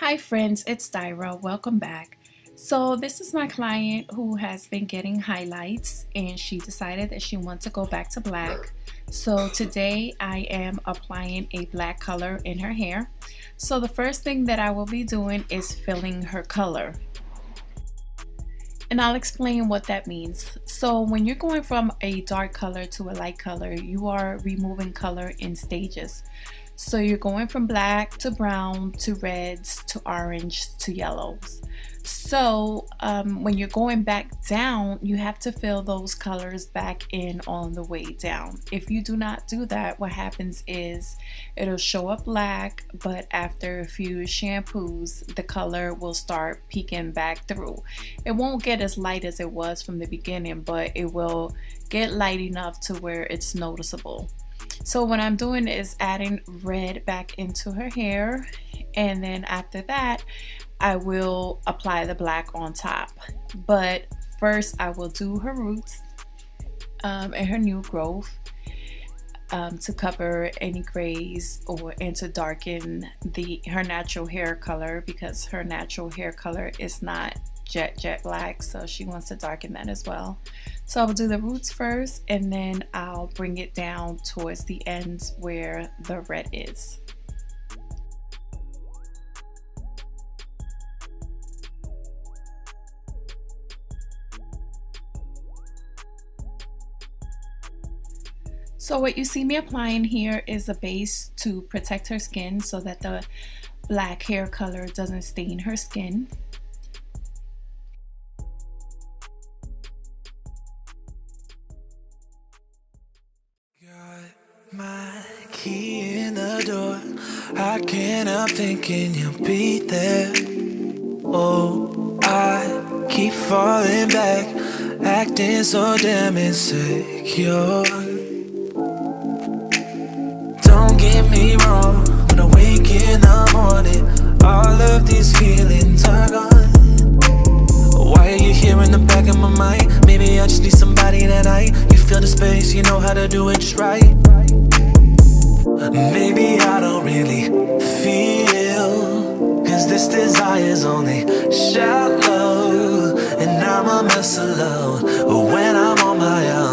Hi friends, it's Dyra. Welcome back. So this is my client who has been getting highlights and she decided that she wants to go back to black. So today I am applying a black color in her hair. So the first thing that I will be doing is filling her color. And I'll explain what that means. So when you're going from a dark color to a light color, you are removing color in stages. So you're going from black to brown to reds to orange to yellows. So um, when you're going back down, you have to fill those colors back in on the way down. If you do not do that, what happens is it'll show up black, but after a few shampoos, the color will start peeking back through. It won't get as light as it was from the beginning, but it will get light enough to where it's noticeable. So what I'm doing is adding red back into her hair and then after that I will apply the black on top. But first I will do her roots um, and her new growth um, to cover any grays or and to darken the her natural hair color because her natural hair color is not jet jet black so she wants to darken that as well so I'll do the roots first and then I'll bring it down towards the ends where the red is So what you see me applying here is a base to protect her skin so that the black hair color doesn't stain her skin. Key in the door. I can't help thinking you'll be there. Oh, I keep falling back, acting so damn insecure. Don't get me wrong, when I wake in the morning, all of these feelings are gone. Why are you here in the back of my mind? Maybe I just need somebody that I. You feel the space, you know how to do it just right. Maybe I don't really feel Cause this desire's only shallow. And I'm a mess alone When I'm on my own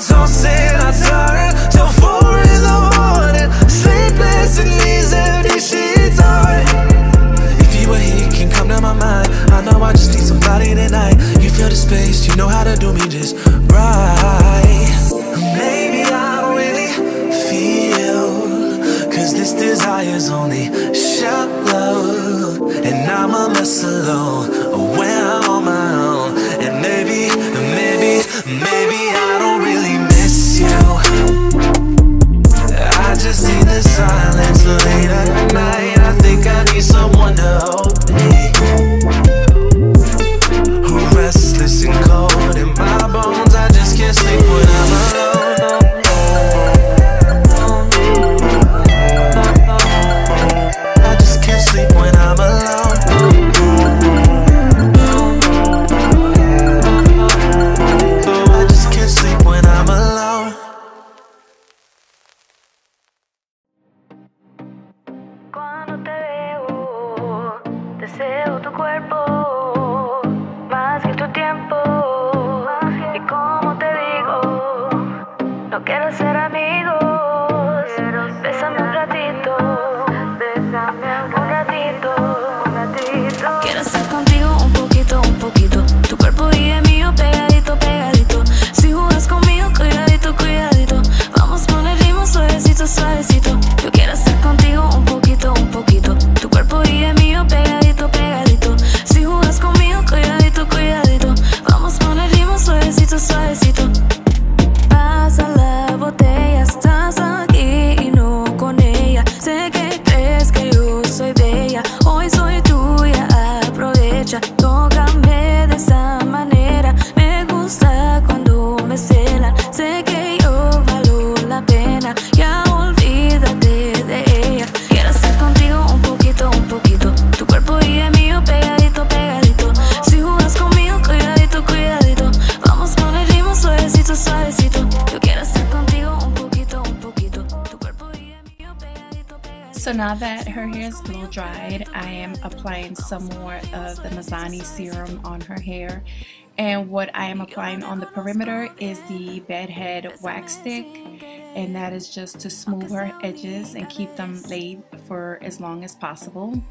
And I turn till four in the morning, sleepless in these empty sheets. Are if you were here, can come to my mind. I know I just need somebody tonight. You feel the space, you know how to do me just right. Maybe I don't really feel, cause this desire's only shallow. And I'm a mess alone when I'm on my own. I need someone to hold Bésame un ratito, now that her hair is blow dried, I am applying some more of the Mizani serum on her hair. And what I am applying on the perimeter is the bedhead wax stick. And that is just to smooth her edges and keep them laid for as long as possible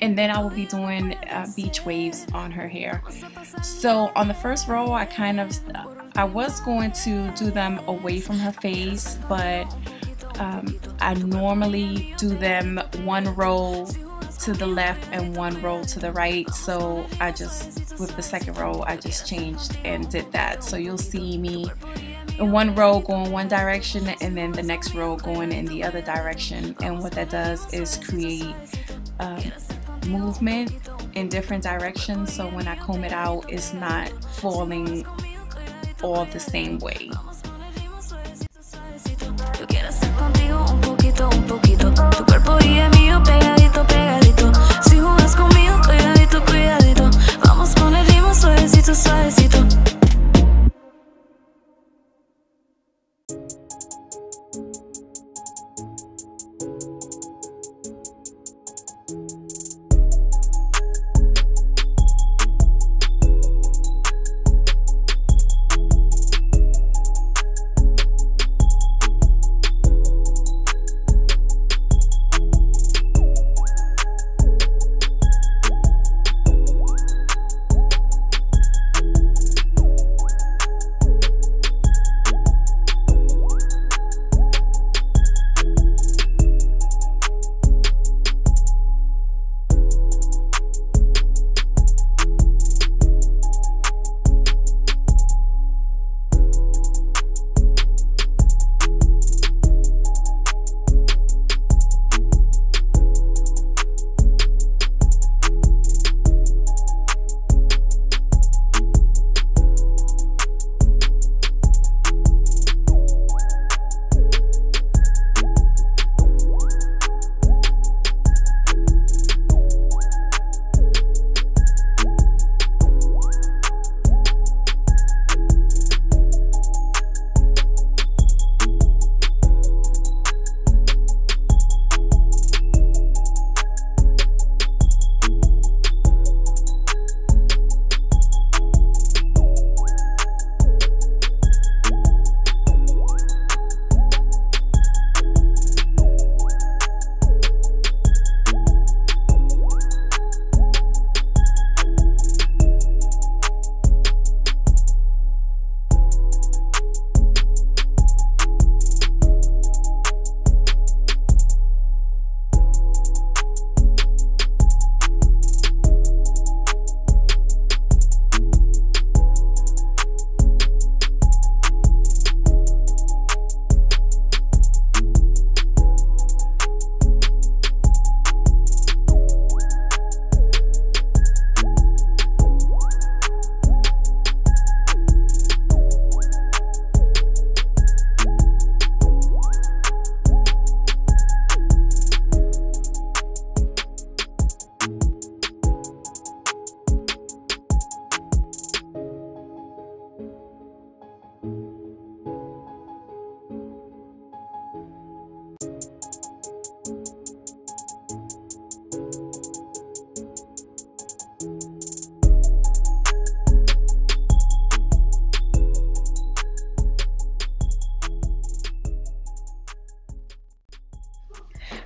and then I will be doing uh, beach waves on her hair. So on the first row, I kind of, I was going to do them away from her face, but um, I normally do them one row to the left and one row to the right. So I just, with the second row, I just changed and did that. So you'll see me in one row going one direction and then the next row going in the other direction. And what that does is create um, movement in different directions so when I comb it out it's not falling all the same way.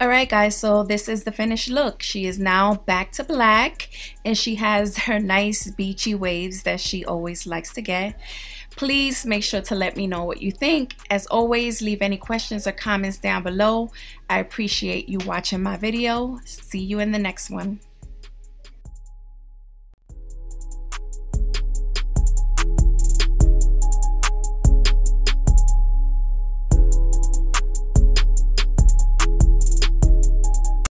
Alright guys, so this is the finished look. She is now back to black and she has her nice beachy waves that she always likes to get. Please make sure to let me know what you think. As always, leave any questions or comments down below. I appreciate you watching my video. See you in the next one.